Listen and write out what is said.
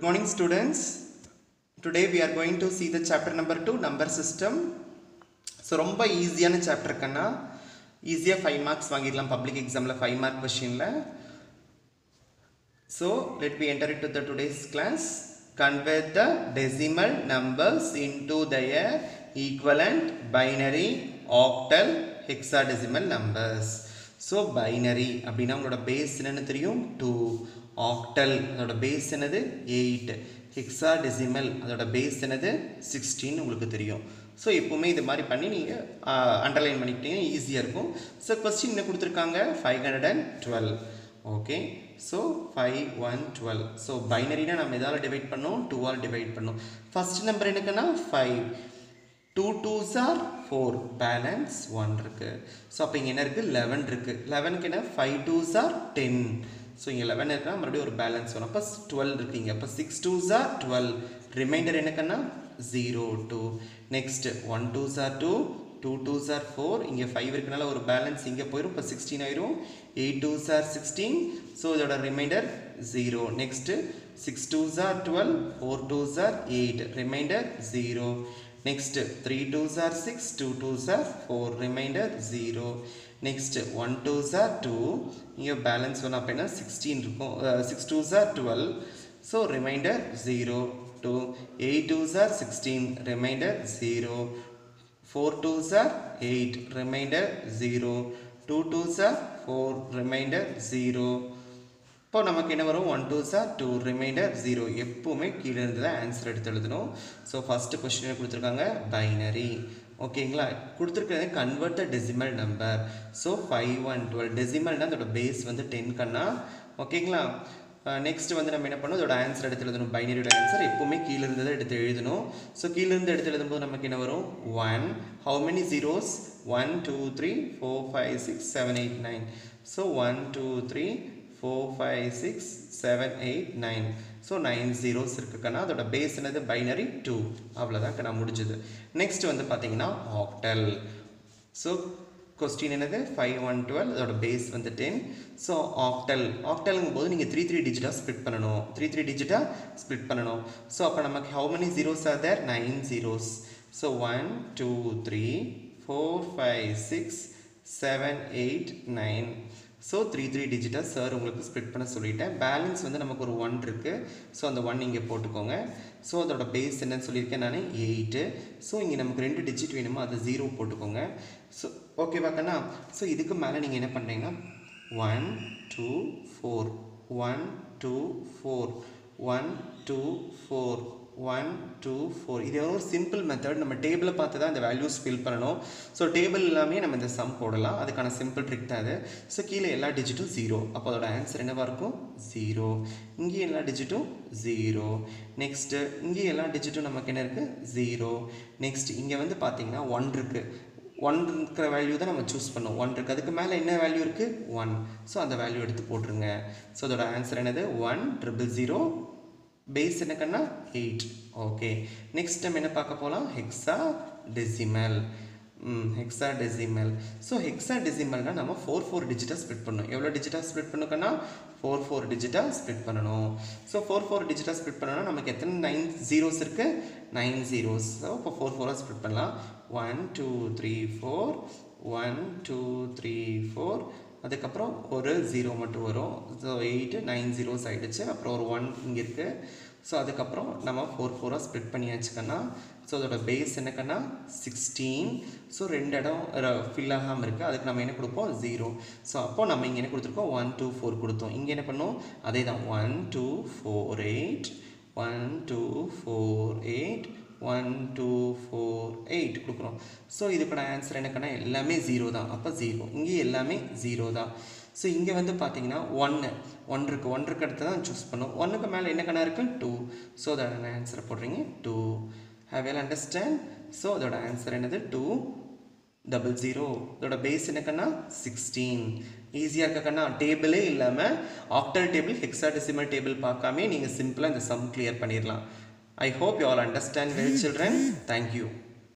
Good morning, students. Today we are going to see the chapter number 2, number system. So ரொம்ப ஈஸியான chapter கண்ணா ஈஸியாக five marks வாங்கிடலாம் public எக்ஸாமில் five mark கொஷினில் so let be enter it to the today's class convert the decimal numbers into their equivalent binary octal hexadecimal numbers So binary அப்படின்னா உங்களோட base என்னென்னு தெரியும்? டூ ஆக்டல் அதோட base என்னது? Eight hexadecimal அதோட base என்னது? Sixteen உங்களுக்கு தெரியும். ஸோ எப்போவுமே இது மாதிரி பண்ணி நீங்கள் அண்டர்லைன் பண்ணிக்கிட்டீங்கன்னா ஈஸியாக இருக்கும். ஸோ கொஸ்டின் என்ன கொடுத்துருக்காங்க? Five hundred and twelve okay so five one twelve so பைனரினா நம்ம எதாவது டிவைட் பண்ணோம்? டூவால் டிவைட் பண்ணோம். ஃபஸ்ட் நம்பர் எனக்குன்னா five two twos are four balance one இருக்குது ஸோ அப்போ இங்கே என்ன இருக்குது லெவன் இருக்குது லெவனுக்கு என்ன? Five twos are ten so இங்கே லெவன் இருக்குன்னா மறுபடியும் ஒரு பேலன்ஸ் வரும். அப்போ டுவெல் இருக்கீங்க அப்போ six twos are twelve reminder என்னக்குன்னா zero two next one twos are two two twos are four இங்கே ஃபைவ் இருக்கனால ஒரு பேலன்ஸ் இங்கே போயிடும் இப்போ சிக்ஸ்டீன் ஆயிரும். Eight twos are sixteen so இதோட reminder zero next six twos are twelve four twos are eight reminder zero next three twos are six two twos are four remainder zero next one twos are two இங்கே balance ஒன்று அப்படின்னா sixteen இருக்கும் six twos are twelve so remainder zero two eight twos are sixteen remainder zero four twos are eight remainder zero two twos are four remainder zero இப்போ நமக்கு என்ன வரும்? One two sir two reminder zero எப்போவுமே கீழே இருந்து தான் answer எடுத்து எழுதணும். ஸோ ஃபஸ்ட்டு கொஸ்டின் கொடுத்துருக்காங்க பைனரி ஓகேங்களா கொடுத்துருக்கிறது convert the decimal number so five one twelve டெசிமல்னா அதோட பேஸ் வந்து டென் கண்ணா? ஓகேங்களா நெக்ஸ்ட் வந்து நம்ம என்ன பண்ணோம் அதோட ஆன்சர் எடுத்து எழுதணும். பைனரியோட ஆன்சர் எப்போவுமே கீழேருந்து தான் எடுத்து எழுதணும். ஸோ கீழேருந்து எடுத்து எழுதும்போது நமக்கு என்ன வரும்? One how many zeros one two three four five six seven eight nine so one two three four five six seven eight nine so nine zeros இருக்குக்கன்னா அதோட பேஸ் என்னது? பைனரி டூ அவ்வளோதான் நான் முடிஞ்சது. நெக்ஸ்ட் வந்து பார்த்தீங்கன்னா ஆக்டல் ஸோ கொஸ்டின் என்னது? Five one twelve அதோட base வந்து டென் ஸோ ஆக்டல் ஆக்டலுங்கும் போது நீங்கள் த்ரீ த்ரீ டிஜிட்டாக ஸ்ப்ளிட் பண்ணணும். த்ரீ த்ரீ டிஜிட்டாக ஸ்ப்ளிட் பண்ணணும். ஸோ அப்போ நமக்கு how many zeros are there nine zeros so one two three four five six seven eight nine so three three டிஜிட்டாக sir உங்களுக்கு ஸ்ப்ளிட் பண்ண சொல்லிட்டேன். பேலன்ஸ் வந்து நமக்கு ஒரு ஒன் இருக்குது ஸோ அந்த ஒன் இங்கே போட்டுக்கோங்க. ஸோ அதோட பேஸ் என்னன்னு சொல்லியிருக்கேன் நான். எயிட்டு ஸோ இங்கே நமக்கு ரெண்டு டிஜிட் வேணுமோ? அதை ஜீரோ போட்டுக்கோங்க. ஸோ ஓகேவா கண்ணா? ஸோ இதுக்கு மேலே நீங்கள் என்ன பண்ணுறீங்கன்னா one two four one two four one two four one two four இது ஒரு சிம்பிள் மெத்தட் நம்ம டேபிளை பார்த்து தான் இந்த வேல்யூஸ் ஃபில் பண்ணணும். ஸோ டேபிள் எல்லாமே நம்ம இந்த சம் போடலாம். அதுக்கான சிம்பிள் ட்ரிக் தான் அது. ஸோ கீழே எல்லா டிஜிட்டும் ஜீரோ அப்போ அதோட ஆன்சர் என்னவாக இருக்கும்? ஜீரோ இங்கேயும் எல்லா டிஜிட்டும் ஜீரோ நெக்ஸ்ட்டு இங்கே எல்லா டிஜிட்டும் நமக்கு என்ன இருக்குது ஜீரோ நெக்ஸ்ட் இங்கே வந்து பார்த்தீங்கன்னா ஒன் இருக்குது ஒன் இருக்கிற வேல்யூ தான் நம்ம சூஸ் பண்ணோம். ஒன் இருக்குது அதுக்கு மேலே என்ன வேல்யூ இருக்குது ஒன் ஸோ அந்த வேல்யூ எடுத்து போட்டுருங்க. ஸோ அதோட ஆன்சர் என்னது? ஒன் ட்ரிபிள் ஜீரோ பேஸ் என்னக்கன்னா எயிட் ஓகே நெக்ஸ்ட் நம்ம என்ன பார்க்க போகலாம் hexadecimal hexadecimal so hexa டெசிமல்னால் நம்ம ஃபோர் ஃபோர் டிஜிட்டாக ஸ்ப்ளிட் பண்ணணும். எவ்வளோ டிஜிட்டாக ஸ்ப்ளிட் பண்ணுக்கன்னா ஃபோர் ஃபோர் டிஜிட்டாக ஸ்ப்ளிட் பண்ணணும். ஸோ ஃபோர் ஃபோர் டிஜிட்டாக ஸ்ப்ளிட் பண்ணணும்னா நமக்கு எத்தனை? நைன் ஜீரோஸ் இருக்குது நைன் ஜீரோஸ் ஸோ இப்போ ஃபோர் ஃபோராக ஸ்ப்ளிட் பண்ணலாம். One two three four one two three four அதுக்கப்புறம் ஒரு ஜீரோ மட்டும் வரும். ஸோ எயிட்டு நைன் ஜீரோஸ் ஆகிடுச்சு அப்புறம் ஒரு ஒன் இங்கே இருக்குது ஸோ அதுக்கப்புறம் நம்ம ஃபோர் ஃபோராக ஸ்ப்ளிட் பண்ணியாச்சுக்கண்ணா ஸோ அதோட பேஸ் என்னக்கன்னா சிக்ஸ்டீன் ஸோ ரெண்டு இடம் ஃபில் ஆகாமல் இருக்குது அதுக்கு நம்ம என்ன கொடுப்போம்? ஜீரோ ஸோ அப்போ நம்ம இங்கே என்ன கொடுத்துருக்கோம்? ஒன் டூ ஃபோர் கொடுத்தோம். இங்கே என்ன பண்ணோம்? அதே தான் one two four eight one two four eight one two four eight கொடுக்குறோம். ஸோ இதுக்கான ஆன்சர் என்னக்கன்னா எல்லாமே ஜீரோ தான். அப்போ ஜீரோ இங்கே எல்லாமே ஜீரோ தான். ஸோ இங்கே வந்து பார்த்தீங்கன்னா ஒன்று ஒன் இருக்குது ஒன் இருக்கு அடுத்து தான் சூஸ் பண்ணும். ஒன்றுக்கு மேலே என்ன கணா இருக்குது டூ ஸோ அதோட ஆன்சரை போடுறீங்க. To have all understand so அதோட ஆன்சர் என்னது? டூ டபுள் ஜீரோ இதோட பேஸ் என்னக்கன்னா சிக்ஸ்டீன் ஈஸியாக இருக்கக்கன்னா டேபிளே இல்லாமல் ஆக்டல் டேபிள் ஹெக்ஸாடெசிமல் டேபிள் பார்க்காமே நீங்கள் சிம்பிளாக இந்த சம் கிளியர் பண்ணிடலாம் I hope you all understand well children. Thank you.